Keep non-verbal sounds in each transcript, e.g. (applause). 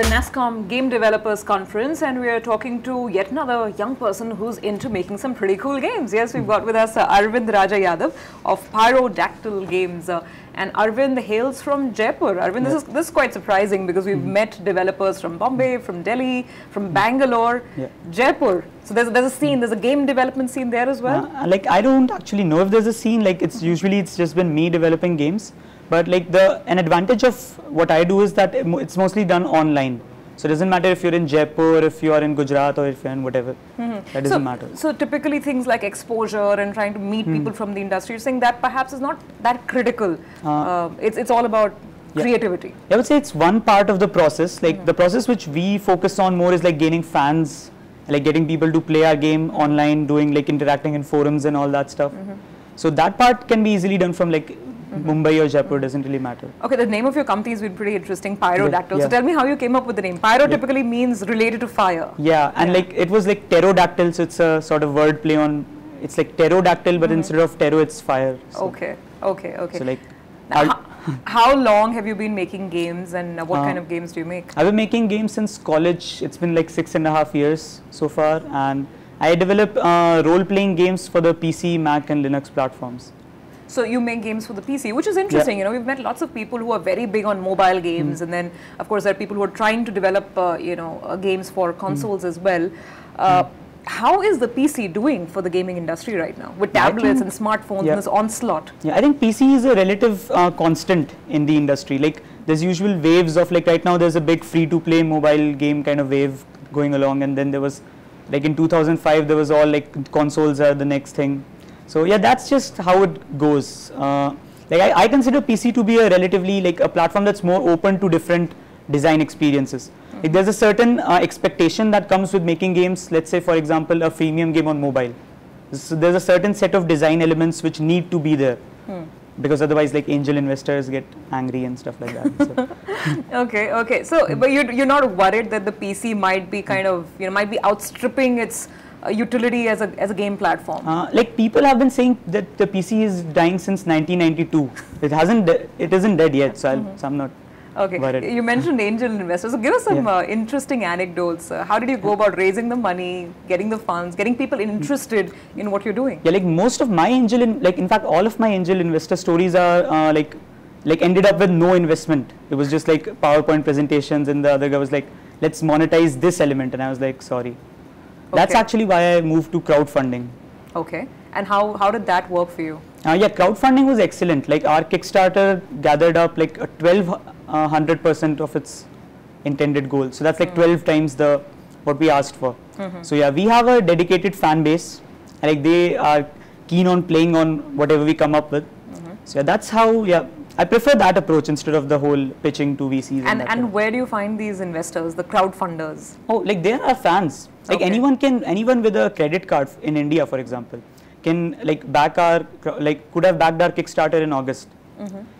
the NASSCOM Game Developers Conference, and we are talking to yet another young person who's into making some pretty cool games. Yes, we've got with us uh, Arvind Raja Yadav of Pyrodactyl Games. Uh, and Arvind hails from Jaipur. Arvind, this, is, this is quite surprising because we've met developers from Bombay, from Delhi, from Bangalore, Yeah. Jaipur. So there's, there's a scene, there's a game development scene there as well. Uh, like I don't actually know if there's a scene. Like it's usually it's just been me developing games. But like the an advantage of what I do is that it's mostly done online. So it doesn't matter if you're in Jaipur, if you are in Gujarat, or if you're in whatever. That doesn't so, matter. So typically things like exposure and trying to meet Hmm. people from the industry, you're saying that perhaps is not that critical. Uh, Uh, it's, it's all about yeah. creativity. I would say it's one part of the process. Like the process which we focus on more is like gaining fans, like getting people to play our game online, doing like interacting in forums and all that stuff. So that part can be easily done from like Mumbai or Jaipur. Doesn't really matter. Okay, the name of your company has been pretty interesting, Pyrodactyl. Yeah. So tell me how you came up with the name. Pyro typically means related to fire. Yeah, and like it was like pterodactyl, so it's a sort of word play on. It's like pterodactyl, but instead of ptero, it's fire. So, Okay, okay, okay. So like, Now, how, long have you been making games and uh, what Uh, kind of games do you make? I've been making games since college. It's been like six and a half years so far, and I develop uh, role-playing games for the PC, Mac, and Linux platforms. So you make games for the PC, which is interesting. You know, we've met lots of people who are very big on mobile games, Hmm. and then of course there are people who are trying to develop, uh, you know, uh, games for Hmm. consoles as well. Uh, How is the PC doing for the gaming industry right now with tablets think- and smartphones yeah. and this onslaught? Yeah, I think PC is a relative uh, constant in the industry. Like there's usual waves of like right now there's a big free-to-play mobile game kind of wave going along, and then there was like in 2005 there was all like consoles are the next thing. So yeah, that's just how it goes. Uh, like I, I consider PC to be a relatively like a platform that's more open to different design experiences. Like there's a certain uh, expectation that comes with making games. Let's say for example a freemium game on mobile. So there's a certain set of design elements which need to be there because otherwise like angel investors get angry and stuff like that. So, (laughs) Okay, okay. So, but you're, you're not worried that the PC might be kind of, you know, might be outstripping its utility as a, as a game platform? uh, like people have been saying that the PC is dying since 1992. It hasn't, it isn't dead yet. So, I'll, so I'm not. Okay, worried. you mentioned angel investors. So give us some Yeah. uh, interesting anecdotes. Uh, how did you go about raising the money, getting the funds, getting people interested in what you're doing? Yeah, like most of my angel, in, like in fact, all of my angel investor stories are uh, like, like ended up with no investment. It was just like PowerPoint presentations, and the other guy was like, "Let's monetize this element," and I was like, "Sorry." That's Okay. actually why I moved to crowdfunding. Okay, and how, how did that work for you? Uh, yeah, crowdfunding was excellent. Like our Kickstarter gathered up like 1200 uh, percent of its intended goal. So that's like hmm. 12 times the what we asked for. Mm-hmm. So yeah, we have a dedicated fan base. Like they are keen on playing on whatever we come up with. Mm-hmm. So yeah, that's how. Yeah, I prefer that approach instead of the whole pitching to VCs. And, that and where do you find these investors, the crowd funders? Oh, like there are fans. Like Okay. anyone can, anyone with a credit card in India, for example, can like back our, like could have backed our Kickstarter in August.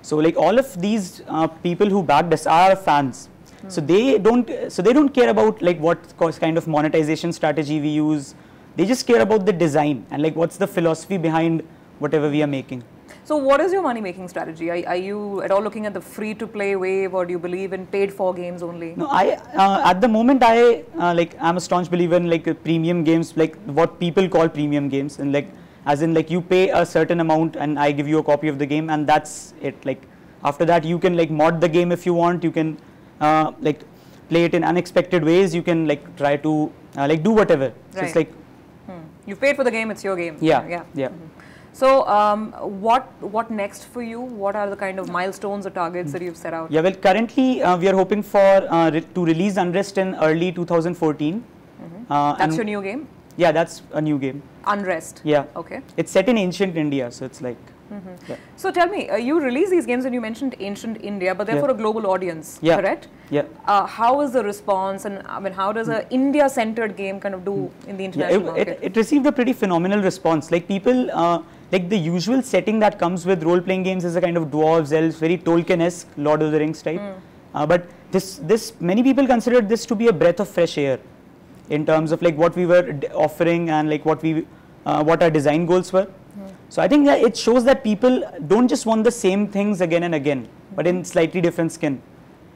So like all of these uh, people who backed us are fans. So they don't, so they don't care about like what kind of monetization strategy we use. They just care about the design and like what's the philosophy behind whatever we are making. So what is your money making strategy? Are, are you at all looking at the free to play wave or do you believe in paid for games only? No, I uh, at the moment I uh, like I'm a staunch believer in like premium games, like what people call premium games, and like as in like you pay a certain amount and I give you a copy of the game and that's it. Like after that you can like mod the game if you want. You can uh, like play it in unexpected ways. You can like try to uh, like do whatever. So Right. it's like Hmm. You've paid for the game, it's your game. yeah, yeah. yeah. So, um, what what next for you? What are the kind of milestones or targets that you've set out? Yeah, well, currently uh, we are hoping for uh, re- to release Unrest in early 2014. Uh, That's your new game, yeah, that's a new game. Unrest. Yeah, Okay. it's set in ancient India, so it's like yeah. So tell me, uh, you release these games and you mentioned ancient India, but they're Yeah. for a global audience, Yeah. correct? yeah. Uh, how is the response, and I mean, how does a India-centered game kind of do in the international it, market? it, it received a pretty phenomenal response. Like people, uh, like the usual setting that comes with role-playing games is a kind of dwarves, elves, very Tolkien-esque, Lord of the Rings type. Uh, but this, this, many people considered this to be a breath of fresh air, in terms of like what we were d- offering and like what we, uh, what our design goals were. So I think that it shows that people don't just want the same things again and again, but in slightly different skin.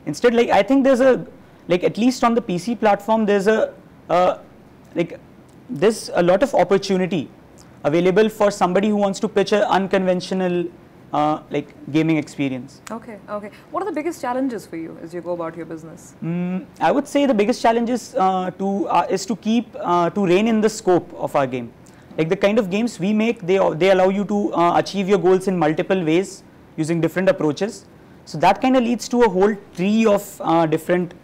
Instead, like I think there's a like at least on the PC platform, there's a uh, like there's a lot of opportunity available for somebody who wants to pitch an unconventional uh, like gaming experience. Okay, okay. What are the biggest challenges for you as you go about your business? Mm, I would say the biggest challenge is uh, to uh, is to keep uh, to rein in the scope of our game. Like the kind of games we make, they they allow you to uh, achieve your goals in multiple ways using different approaches. So that kind of leads to a whole tree of uh, different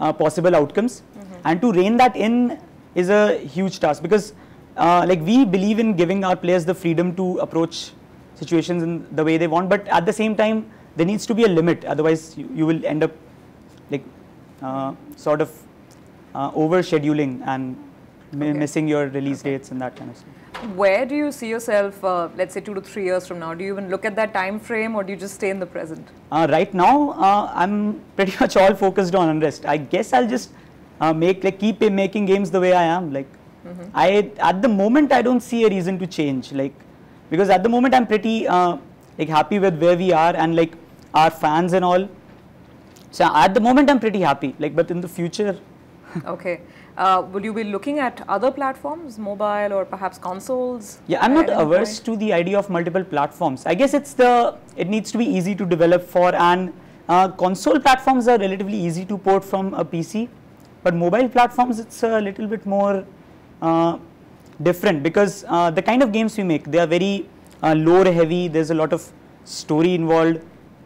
uh, possible outcomes, and to rein that in is a huge task because uh, like we believe in giving our players the freedom to approach situations in the way they want, but at the same time there needs to be a limit. Otherwise, you, you will end up like uh, sort of uh, over scheduling and Okay. missing your release dates and that kind of stuff. Where do you see yourself, uh, let's say two to three years from now? Do you even look at that time frame or do you just stay in the present? Uh, right now, uh, I'm pretty (laughs) much all focused on Unrest. I guess I'll just uh, make like keep making games the way I am. Like I at the moment I don't see a reason to change. Like because at the moment I'm pretty uh, like happy with where we are and like our fans and all. So at the moment I'm pretty happy. Like but in the future, (laughs) okay. Uh, will you be looking at other platforms, mobile or perhaps consoles? Yeah, I'm not averse point? to the idea of multiple platforms. I guess it's the it needs to be easy to develop for and uh, console platforms are relatively easy to port from a PC, but mobile platforms it's a little bit more different because uh, the kind of games we make they are very uh, lore heavy. There's a lot of story involved.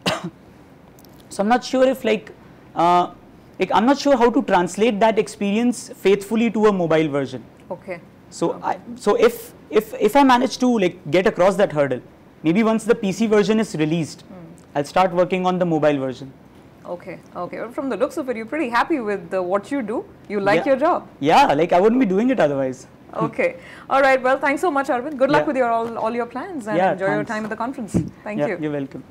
(coughs) so I'm not sure if like uh, like I'm not sure how to translate that experience faithfully to a mobile version. Okay. So I, so if if if I manage to like get across that hurdle, maybe once the PC version is released, I'll start working on the mobile version. Okay, okay. Well, from the looks of it, you're pretty happy with uh, what you do. You like Yeah. your job. Yeah, like I wouldn't be doing it otherwise. (laughs) Okay. All right. Well, thanks so much, Arvind. Good luck Yeah. with your all, all your plans and Yeah, enjoy your time at the conference. Thank you. You're welcome.